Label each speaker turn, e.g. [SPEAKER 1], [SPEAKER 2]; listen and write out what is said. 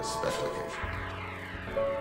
[SPEAKER 1] a special occasion.